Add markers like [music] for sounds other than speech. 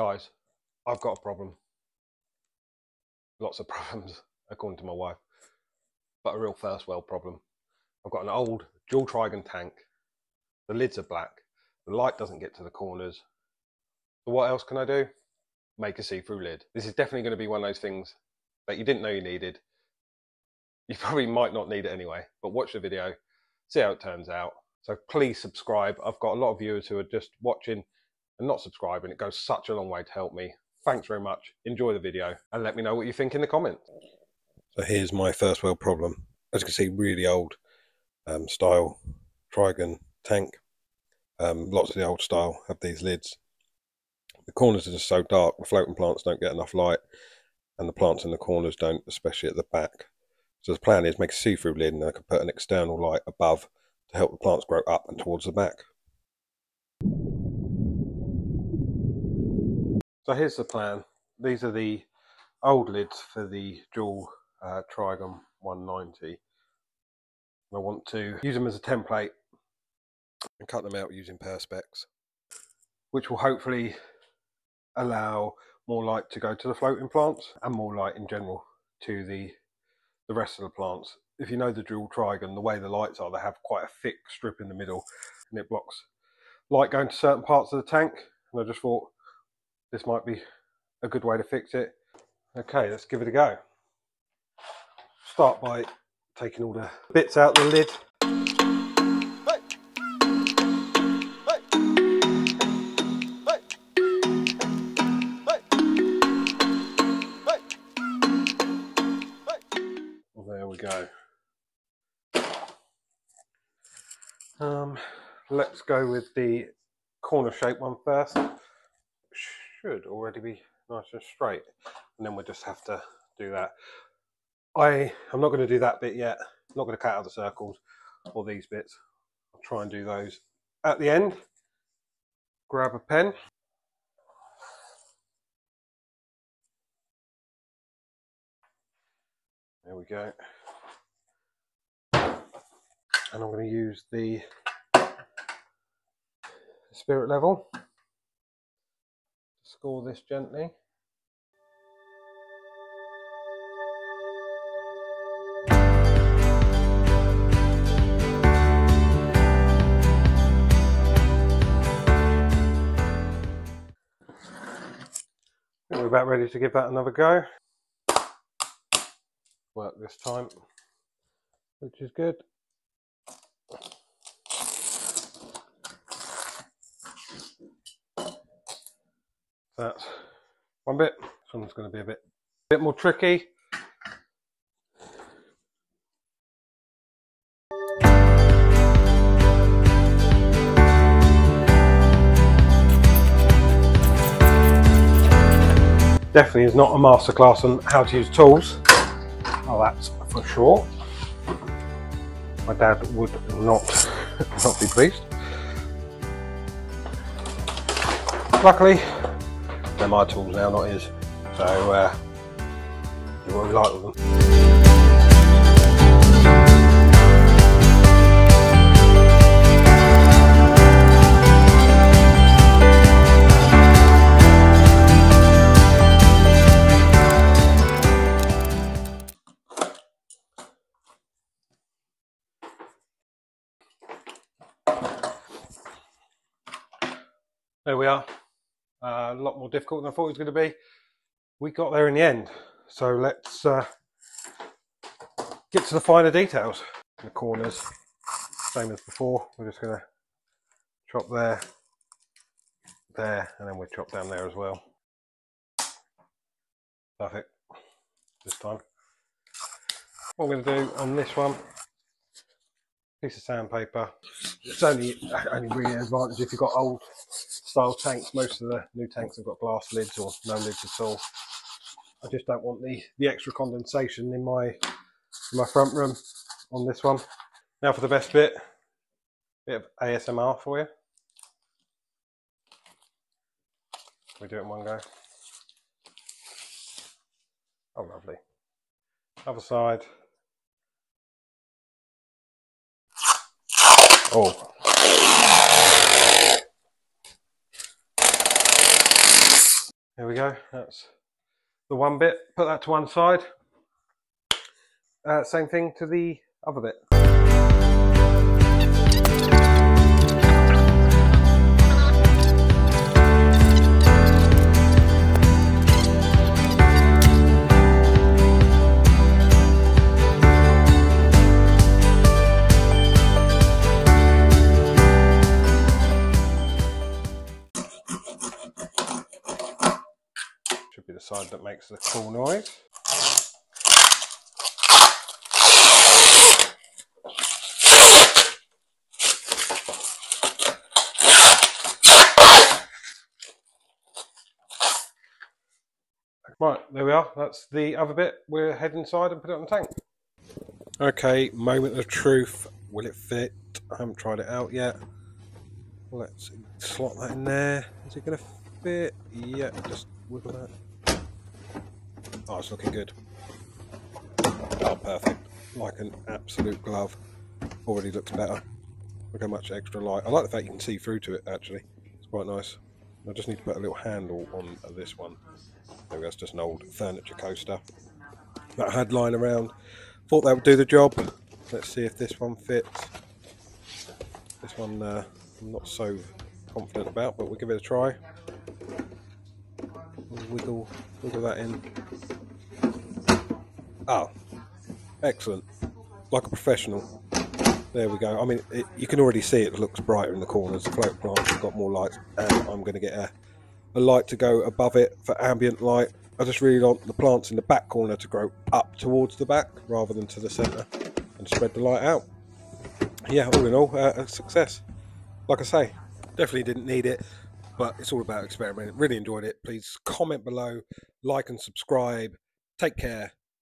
Guys, I've got a problem. Lots of [laughs] problems, according to my wife, but a real first world problem. I've got an old Juwel Trigon tank. The lids are black. The light doesn't get to the corners. So what else can I do? Make a see-through lid. This is definitely going to be one of those things that you didn't know you needed. You [laughs] probably might not need it anyway, but watch the video, see how it turns out. So please subscribe. I've got a lot of viewers who are just watching and not subscribing. It goes such a long way to help me. Thanks very much. Enjoy the video and let me know what you think in the comments. So here's my first world problem. As you can see, really old um, style Trigon tank. Um, lots of the old style have these lids. The corners are just so dark, the floating plants don't get enough light, and the plants in the corners don't, especially at the back. So the plan is make a see-through lid and I can put an external light above to help the plants grow up and towards the back. So here's the plan. These are the old lids for the Juwel uh, Trigon 190. I want to use them as a template and cut them out using Perspex, which will hopefully allow more light to go to the floating plants and more light in general to the the rest of the plants. If you know the Juwel Trigon, the way the lights are, they have quite a thick strip in the middle and it blocks light going to certain parts of the tank. And I just thought this might be a good way to fix it. Okay, let's give it a go. Start by taking all the bits out the lid There we go. Um, let's go with the corner shape one first. Should already be nice and straight. And then we'll just have to do that. I, I'm not going to do that bit yet. I'm not going to cut out the circles or these bits. I'll try and do those at the end. Grab a pen. There we go and I'm going to use the spirit level score this gently. We're about ready to give that another go. Work this time, which is good. That's one bit. This one's going to be a bit, bit more tricky. Definitely is not a masterclass on how to use tools. Oh, that's for sure. My dad would not, [laughs] not be pleased. Luckily, they're my tools now, not his. So, uh, do what we like with them. There we are a lot more difficult than I thought it was going to be. We got there in the end. So let's uh, get to the finer details. The corners, same as before. We're just going to chop there, there, and then we chop down there as well. Perfect. This time. What I'm going to do on this one, piece of sandpaper. It's only only really an advantage if you've got old style tanks. Most of the new tanks have got glass lids or no lids at all. I just don't want the, the extra condensation in my in my front room on this one. Now for the best bit, bit of ASMR for you. We do it in one go. Oh, lovely. Other side. Oh, There we go. That's the one bit. Put that to one side. Uh, same thing to the other bit. Makes the cool noise. Right, there we are. That's the other bit. We're head inside and put it on the tank. Okay, moment of truth. Will it fit? I haven't tried it out yet. Let's slot that in there. Is it going to fit? Yeah, just wiggle that. Oh, it's looking good. Oh, perfect. Like an absolute glove. Already looks better. Look how much extra light. I like the fact you can see through to it, actually. It's quite nice. I just need to put a little handle on this one. Go, it's just an old furniture coaster that I had lying around. Thought that would do the job. Let's see if this one fits. This one uh, I'm not so confident about, but we'll give it a try. Wiggle, wiggle that in. Oh, excellent. Like a professional. There we go. I mean, it, you can already see it looks brighter in the corners. The float plant has got more lights, and I'm going to get a a light to go above it for ambient light. I just really want the plants in the back corner to grow up towards the back rather than to the centre and spread the light out. Yeah, all in all, uh, a success. Like I say, definitely didn't need it, but it's all about experimenting. Really enjoyed it. Please comment below, like and subscribe. Take care.